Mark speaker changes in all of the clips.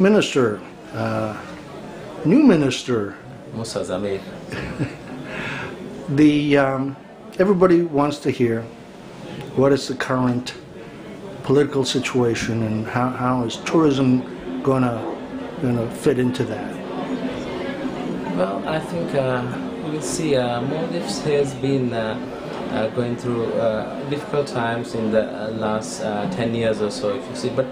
Speaker 1: Minister, uh, new minister,
Speaker 2: Moosa Zameer.
Speaker 1: the um, everybody wants to hear what is the current political situation and how, how is tourism going to going to fit into that.
Speaker 2: Well, I think uh, we'll see. Uh, Maldives has been uh, uh, going through uh, difficult times in the uh, last uh, 10 years or so, if you see. But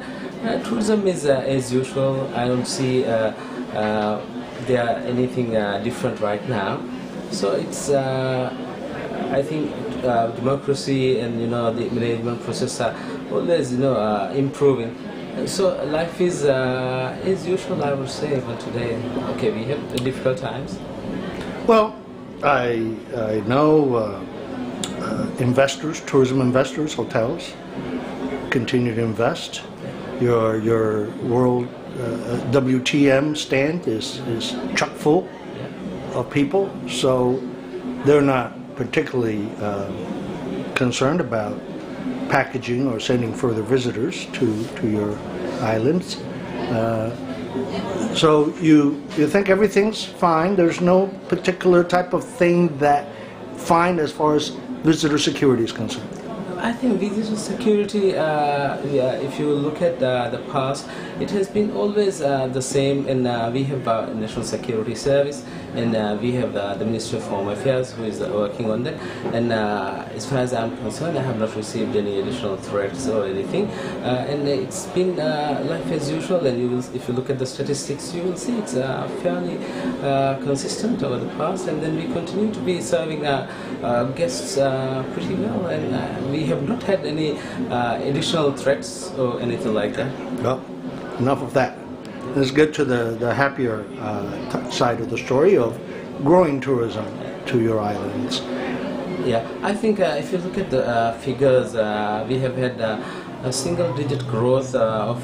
Speaker 2: uh, tourism is as usual. I don't see there anything different right now. So it's, I think, democracy and you know the management process are always you know improving. So life is uh, as usual, I would say. But today, okay, we have difficult times.
Speaker 1: Well, I, I know uh, investors, tourism investors, hotels continue to invest. Your, your world uh, WTM stand is, is chock full of people, so they're not particularly uh, concerned about packaging or sending further visitors to, to your islands. Uh, so you you think everything's fine? There's no particular type of thing that fine as far as visitor security is concerned.
Speaker 2: I think visitor security, uh, yeah, if you look at uh, the past, it has been always uh, the same. And uh, we have uh, National Security Service, and uh, we have uh, the Ministry of Home Affairs who is uh, working on that. And uh, as far as I'm concerned, I have not received any additional threats or anything. Uh, and it's been life as usual. And you will, if you look at the statistics, you will see it's fairly consistent over the past. And then we continue to be serving uh, guests pretty well, and we have not had any additional threats or anything like that.
Speaker 1: Well, enough of that. Let's get to the, the happier uh, side of the story of growing tourism to your islands.
Speaker 2: Yeah, I think uh, if you look at the uh, figures, uh, we have had uh, a single-digit growth uh, of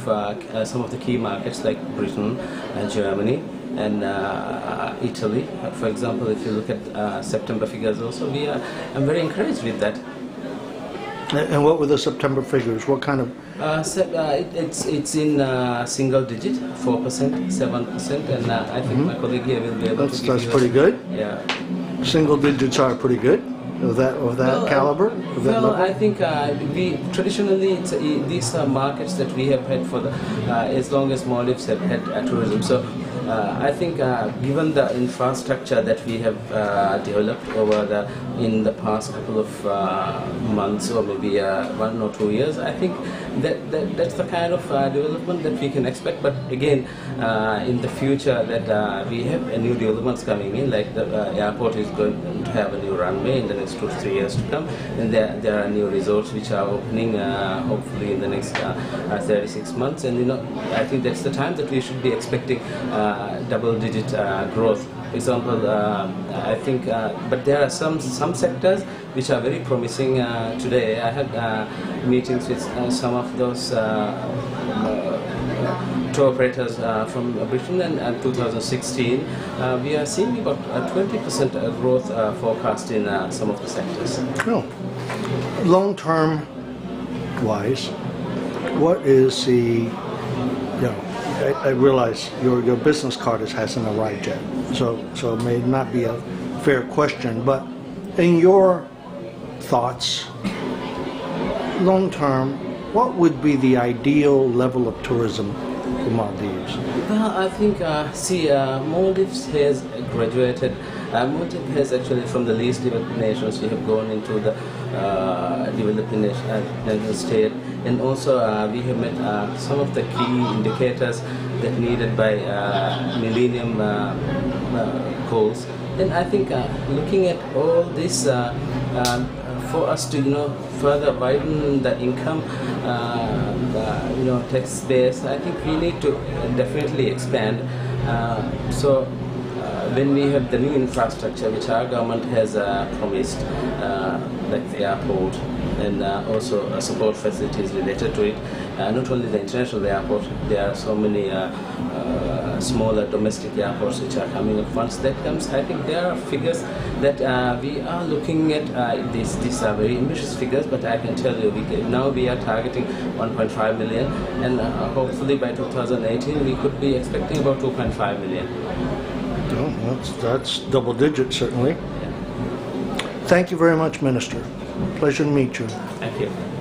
Speaker 2: some of the key markets like Britain, uh, Germany, and Italy. For example, if you look at September figures, also we are. I'm very encouraged with that.
Speaker 1: And what were the September figures? What kind of,
Speaker 2: Uh, se- uh, it, it's it's in uh, single digit, four percent, seven percent, and uh, I think my colleague here will be able
Speaker 1: that's,
Speaker 2: to
Speaker 1: that's pretty
Speaker 2: a-
Speaker 1: good.
Speaker 2: Yeah.
Speaker 1: Single digits are pretty good of that, of that
Speaker 2: Well, uh,
Speaker 1: caliber? Of
Speaker 2: Well,
Speaker 1: level?
Speaker 2: I think uh, we traditionally it's, uh, these are markets that we have had for the, uh, as long as Maldives have had tourism. So uh, I think uh, given the infrastructure that we have uh, developed over the in the past couple of uh, months or maybe uh, one or two years, I think that, that that's the kind of uh, development that we can expect. But again, in the future, that we have new developments coming in, like the airport is going to have a new runway in the next two to three years to come, and there, there are new resorts which are opening hopefully in the next uh, uh, 36 months. And you know, I think that's the time that we should be expecting double-digit uh, growth. For example, uh, I think, uh, but there are some some sectors which are very promising uh, today. I had uh, meetings with uh, some of those. Uh, uh, tour operators uh, from Britain and, and 2016, uh, we are seeing about a 20% uh, growth uh, forecast in uh, some of the sectors.
Speaker 1: No. Long-term wise, what is the, you know, I, I realize your, your business card hasn't arrived yet, so, so it may not be a fair question, but in your thoughts, long-term, what would be the ideal level of tourism for Maldives?
Speaker 2: Well, I think, uh, see, uh, Maldives has graduated. Uh, Maldives has actually, from the least developed nations, we have gone into the uh, developing nation, uh, state, and also uh, we have met uh, some of the key indicators that needed by uh, Millennium uh, uh, goals. And I think, looking at all this. Um, for us to you know further widen the income you know tax base i think we need to definitely expand so when we have the new infrastructure which our government has uh, promised like the airport and uh, also uh, support facilities related to it. Uh, not only the international airport, there are so many uh, uh, smaller domestic airports which are coming up. Once that comes, I think there are figures that we are looking at. These, these are very ambitious figures, but I can tell you, we can, now we are targeting 1.5 million, and hopefully by 2018 we could be expecting about 2.5 million.
Speaker 1: Well, that's, that's double digit, certainly. Thank you very much, Minister. Pleasure to meet you.
Speaker 2: Thank you.